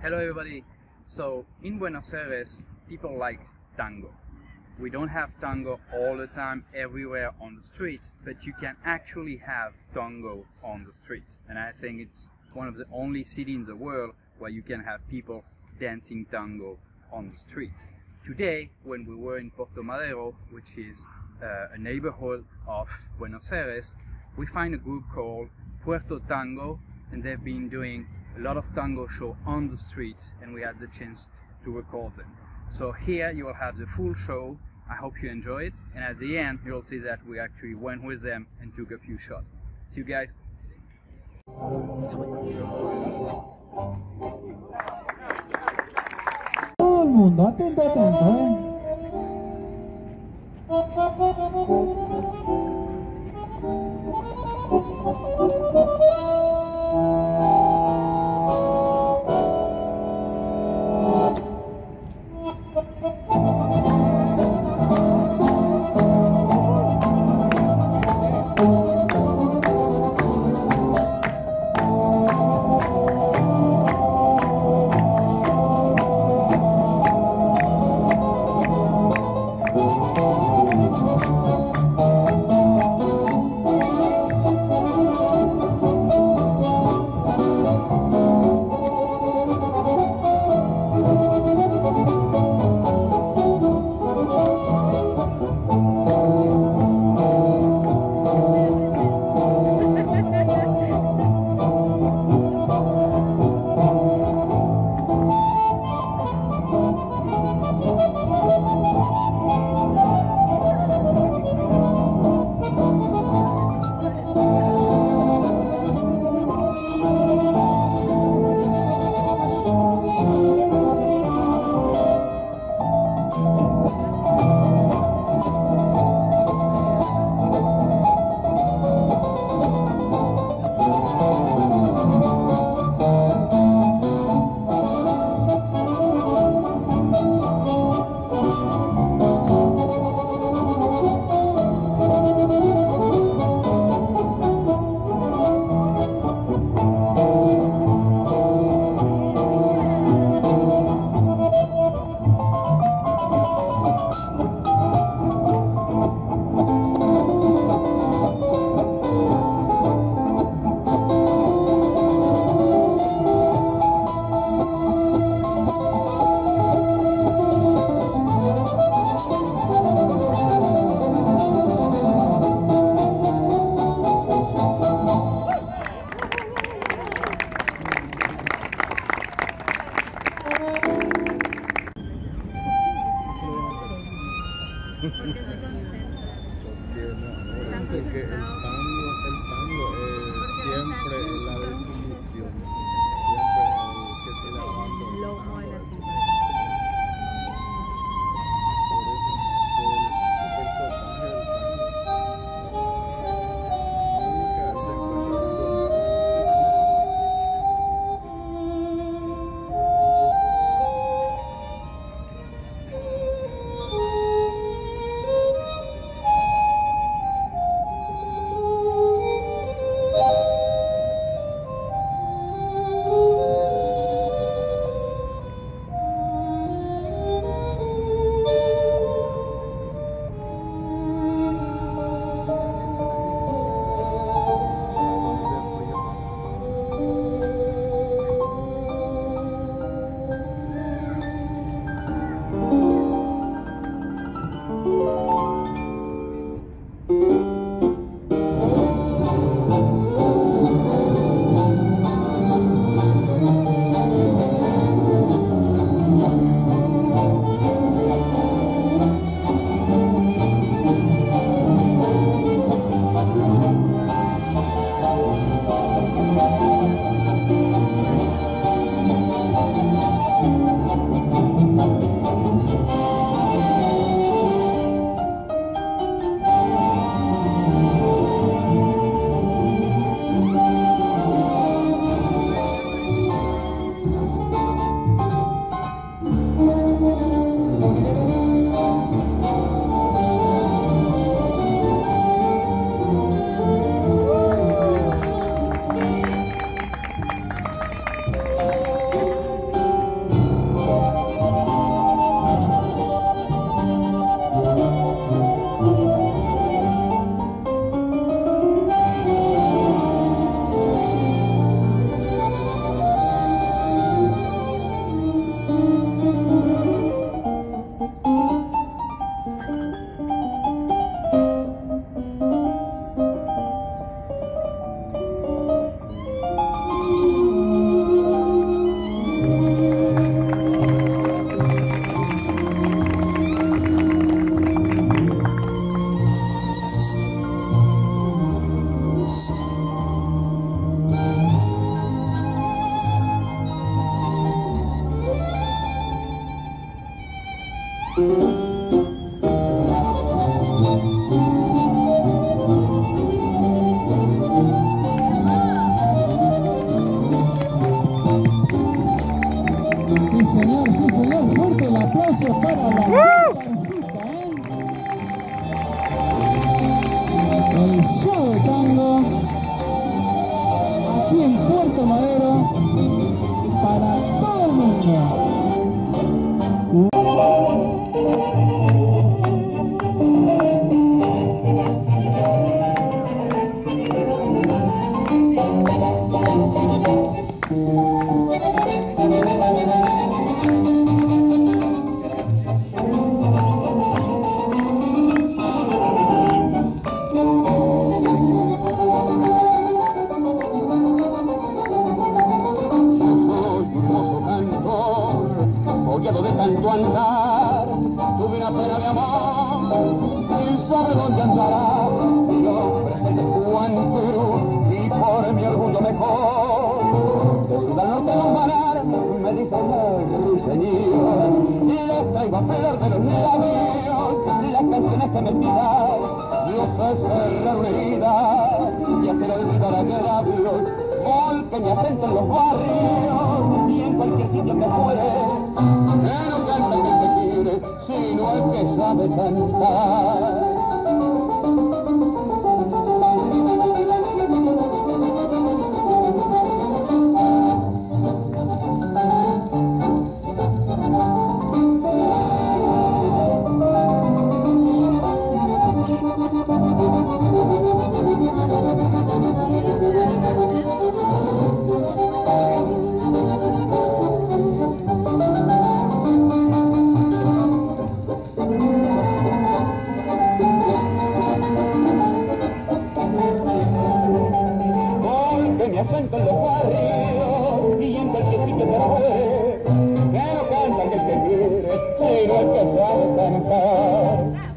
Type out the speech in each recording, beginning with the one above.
Hello everybody. So in Buenos Aires, people like tango. We don't have tango all the time everywhere on the street, but you can actually have tango on the street. And I think it's one of the only cities in the world where you can have people dancing tango on the street. Today, when we were in Puerto Madero, which is uh, a neighborhood of Buenos Aires, we find a group called Puerto Tango, and they've been doing a lot of tango show on the street, and we had the chance to record them. So here you will have the full show. I hope you enjoy it, and at the end you'll see that we actually went with them and took a few shots. See you guys. Todo mundo. Para la de tanto andar, tuve una pena de amor, quién sabe dónde andará, mi es el de Juan Cruz, y por mi orgullo mejor, de Ciudad Norte a Manar, me dijo muy ruiseñor, y les traigo a flor de los labios, las canciones que me pidan, yo sé cerrar una herida, y hacer olvidar agravios, gol que me acento en los barrios y en cualquier sitio que fuere. Sino el que sabe cantar. Quiere, sino el que sabe cantar.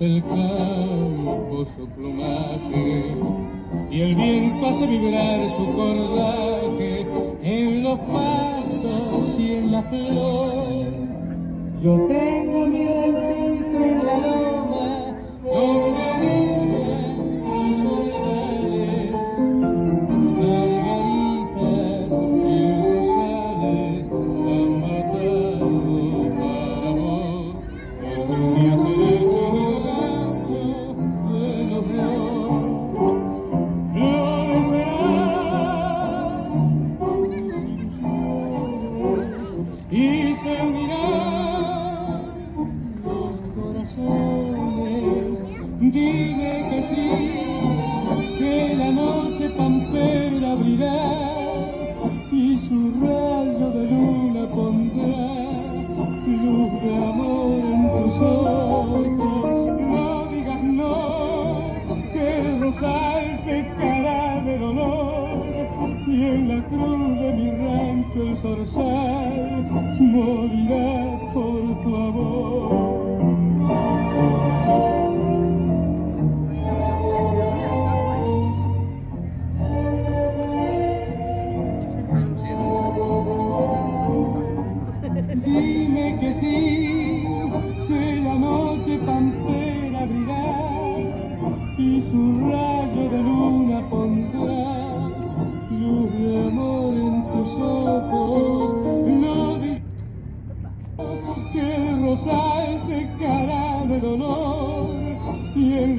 Viste el en la cruz de mi rancho el zorzal morirá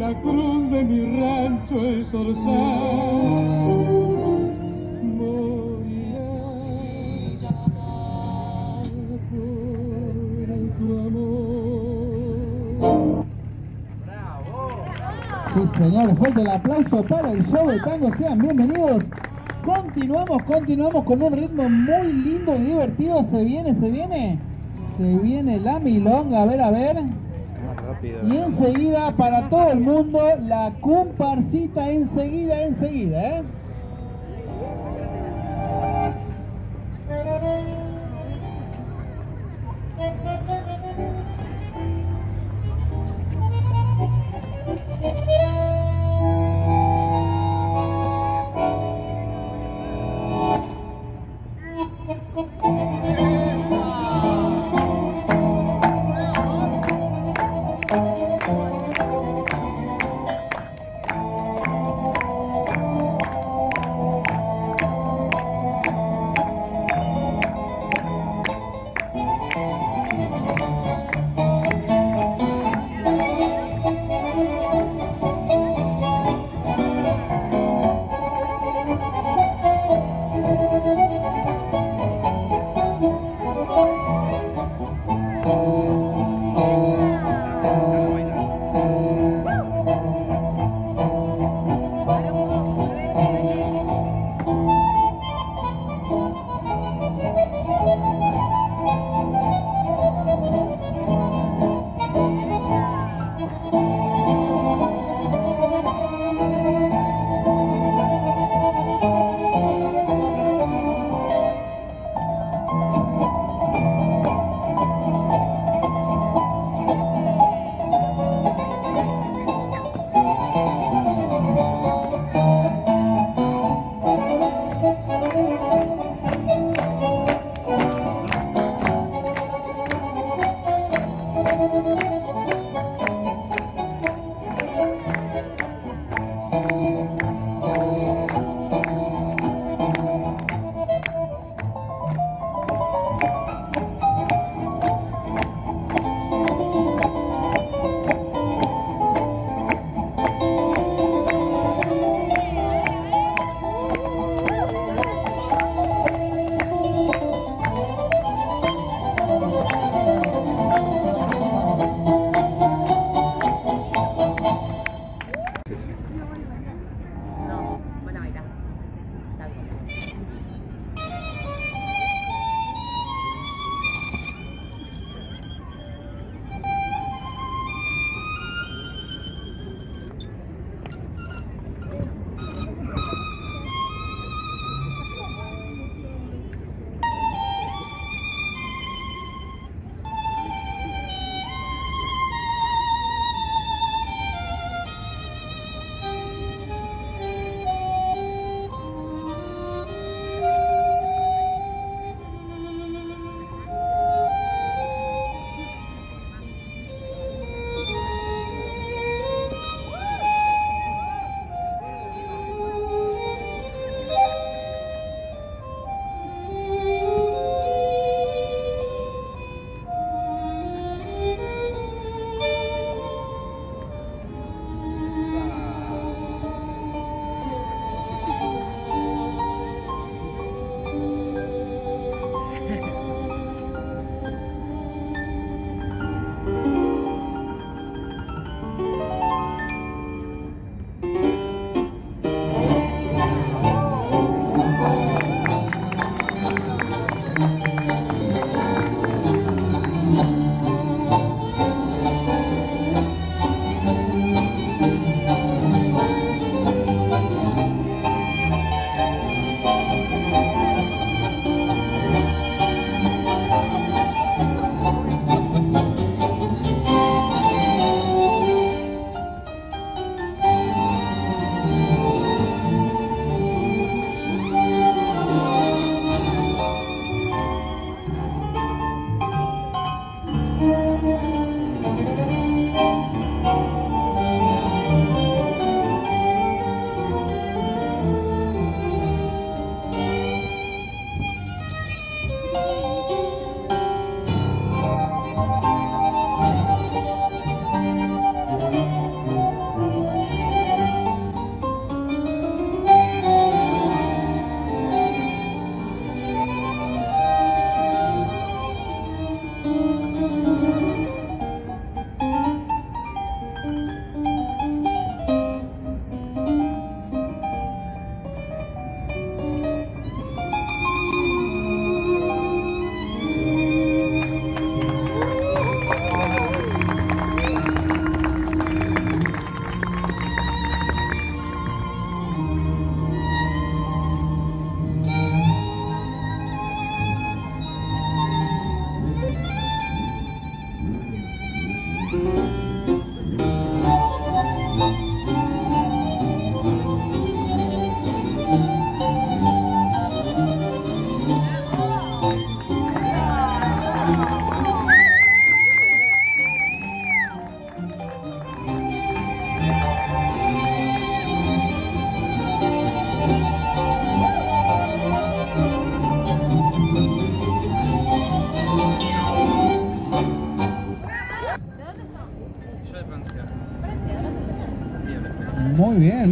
la cruz de mi rancho zorzal morirá por. Sí, señor, fuerte el aplauso para el show de tango. Sean bienvenidos. Continuamos, continuamos con un ritmo muy lindo y divertido. Se viene, se viene. Se viene la milonga. A ver, a ver. Rápido. Y enseguida, para todo el mundo, la comparsita enseguida, enseguida, ¿eh?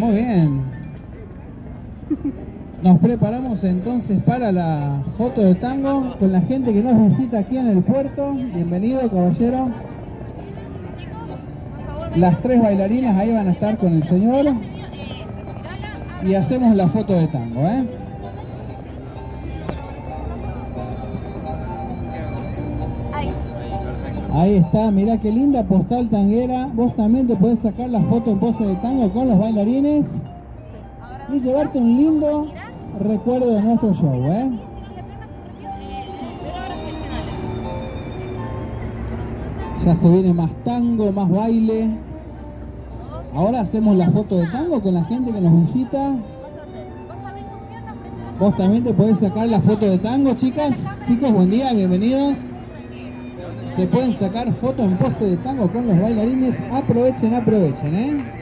Muy bien. Nos preparamos entonces para la foto de tango con la gente que nos visita aquí en el puerto. Bienvenido, caballero. Las tres bailarinas ahí van a estar con el señor y hacemos la foto de tango, ¿eh? Ahí está, mirá qué linda postal tanguera. Vos también te podés sacar la foto en pose de tango con los bailarines y llevarte un lindo recuerdo de nuestro show, ¿eh? Ya se viene más tango, más baile. Ahora hacemos la foto de tango con la gente que nos visita. Vos también te podés sacar la foto de tango, chicas. Chicos, buen día, bienvenidos. Se pueden sacar fotos en pose de tango con los bailarines. Aprovechen, aprovechen, ¿eh?